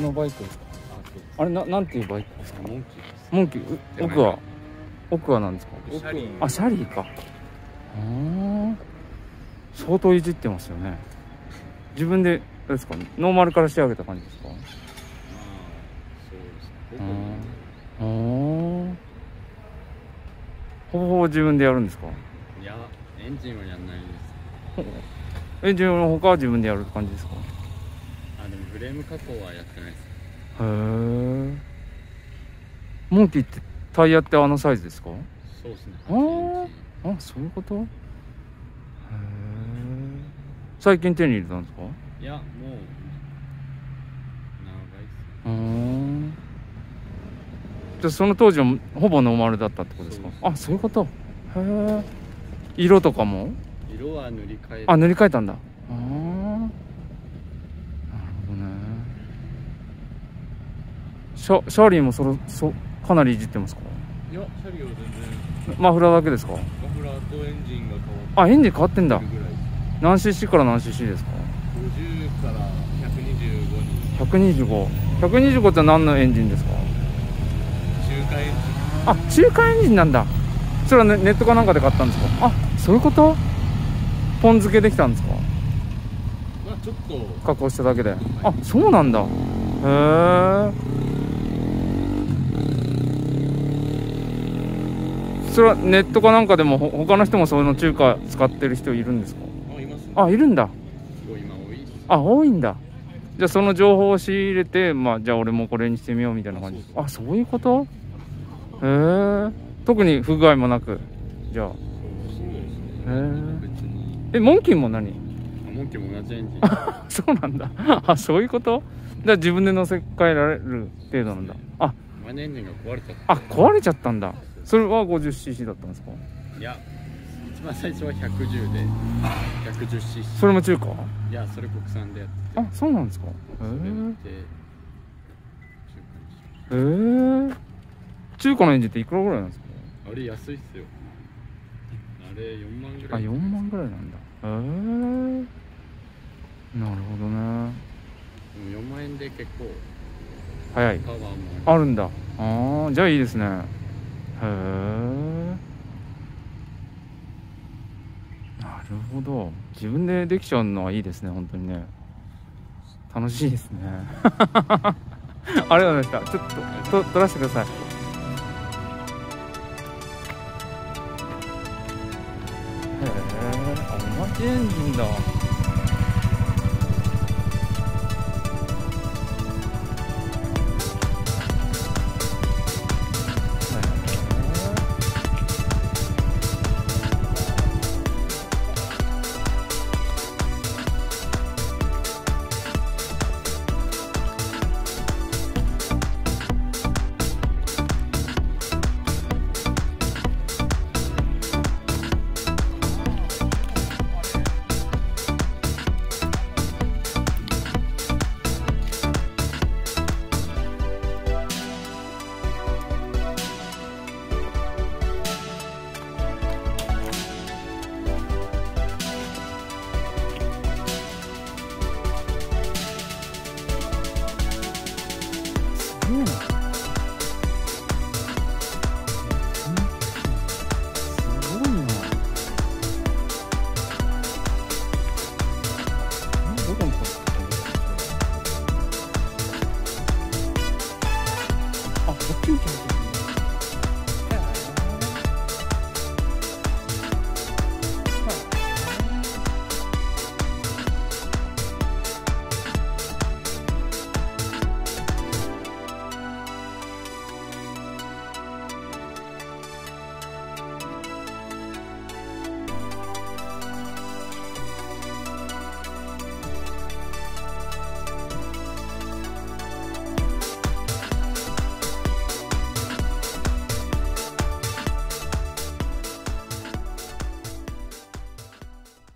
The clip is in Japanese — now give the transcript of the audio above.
のバイク。です。かあれななんていう？バイクですかモンキーです。モンキー？奥は奥は何ですか？シャリー。あシャリーか。相当いじってますよね。自分でですか？ノーマルから仕上げた感じですか？うん。ほぼほぼ自分でやるんですか？いやエンジンはやんないです。エンジンの他は自分でやる感じですか？フレーム加工はやってないです。へえモンキーってタイヤってあのサイズですか？そうですね。あー。8インチあそういうこと？へえ最近手に入れたんですか？いやもう長いっすうーん。じゃあその当時はほぼノーマルだったってことですか？そうあそういうこと？へえ色とかも？色は塗り替えあ塗り替えたんだ。ああなるほどねシャシャーリーもそろそかなりいじってますか？いやシャリは全然。マフラーだけですか？マフラーとエンジンが変わあエンジン変わってんだ。何 cc から何 cc ですか？50から125に。125125って何のエンジンですか？中華エンジあ中華エンジンなんだ。それはネネットかなんかで買ったんですか？あそういうこと？ポン付けできたんですか？ンまあちょっと。加工しただけで。あそうなんだ。へえそれはネットかなんかでもほ他の人もその中華使ってる人いるんですか？あいますね。あいるんだ。あ多いんだ。じゃあその情報を仕入れてまあじゃあ俺もこれにしてみようみたいな感じ。あそういうこと？へえ。特に不具合もなく。じゃあ。そうですね。へえ。モンキーも何？あモンキーも同じエンジン。そうなんだ。あそういうこと？じゃあ自分で乗せ替えられる程度なんだ。あ前のエンジンが壊れちゃってあ壊れちゃったんだ。それは 50cc だったんですか？いや一番最初は110で 110cc それも中華？いやそれ国産でやってて。あそうなんですか？へえへえ中華のエンジンっていくらぐらいなんですか？たあれ安いっすよ。あれ4万ぐあらい。4万ぐらいなんだ。へえなるほどね。でも4万円で結構早い。あるんだああじゃあいいですね。へえなるほど。自分でできちゃうのはいいですね本当にね。楽しいですね。ありがとうございました。ちょっとと撮らせてください。へえあ同じエンジンだ。あ、こっちに来た